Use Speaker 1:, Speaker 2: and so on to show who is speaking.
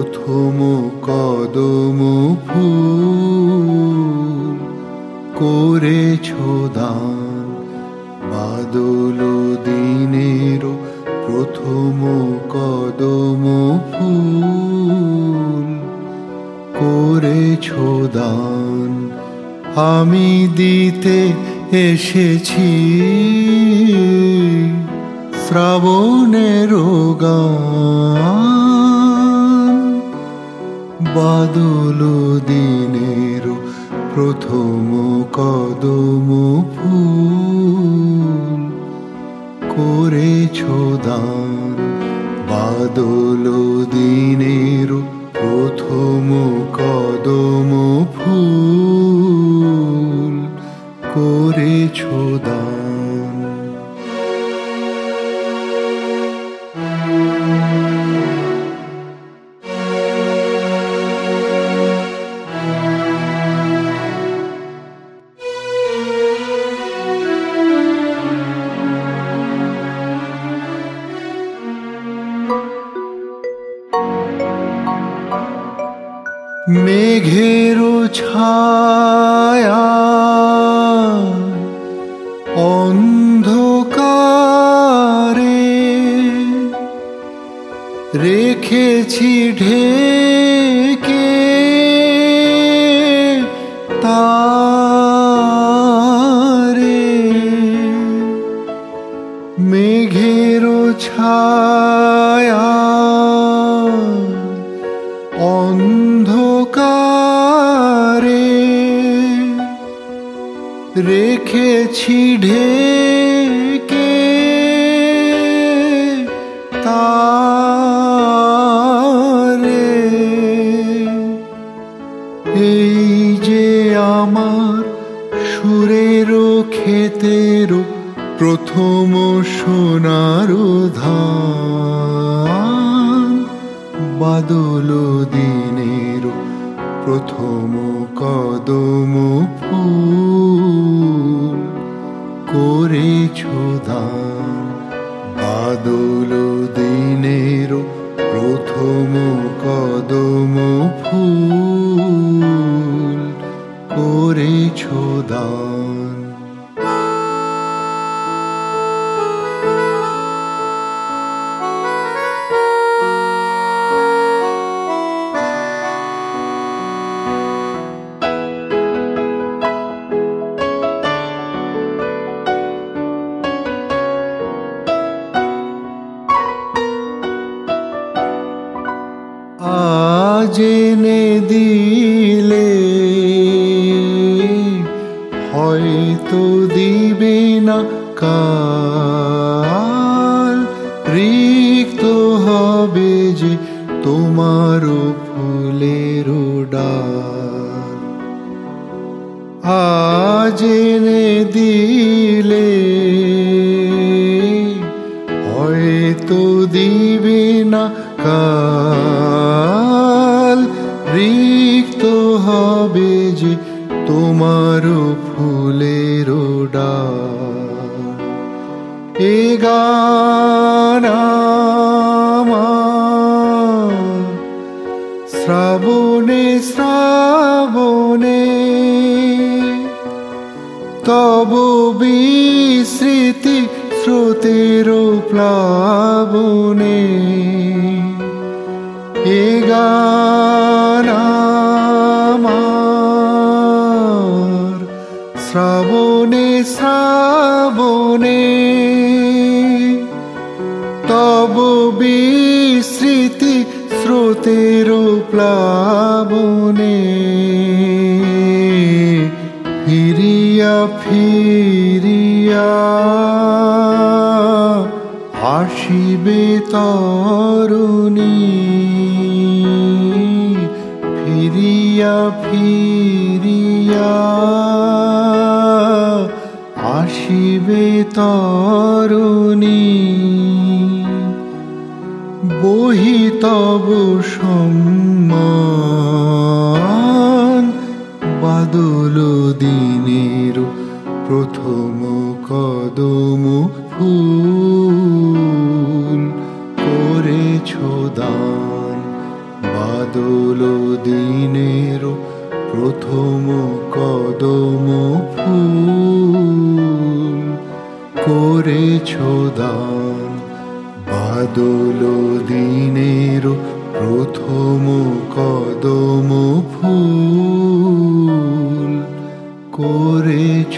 Speaker 1: প্রথম কদম ফুল করেছ দান, বাদল দিনের প্রথম কদম ফুল করেছ দান, আমি দিতে এসেছি শ্রাবণের গান। বাদল দিনের প্রথম কদম ফুল করেছ দান। বাদলো দিনের প্রথম মেঘেরও ছায়া অন্ধকারে রেখেছি ঢেকে তারে। ছায়া রেখেছি ঢেকে তারে। এই যে আমার সুরেরও ক্ষেতেরও প্রথম সোনার ধান বাদল দিনের প্রথম কদম ফুল করেছ দান বাদল আজ এনে দিলে হয়তো দিবে না কাল। রিক্ত হবে যে তোমারও ফুলের ডাল। আজ এনে দিলে হয়তো দিবে তোমার ফুলের ডাল এ গান আমার শ্রাবণে শ্রাবণে তব বিস্মৃতি স্রোতের প্লাবনে তব বিস্মৃতি স্রোতের প্লাবনে ফিরিয়া ফিরিয়া আসিবে তরুণী। ফিরিয়া ফিরিয়া আসিবে তরুণী বহি তব সম্মান। বাদল দিনের প্রথম কদম ফুল দান বাদল দিনের প্রথম কদম ফুল করেছ।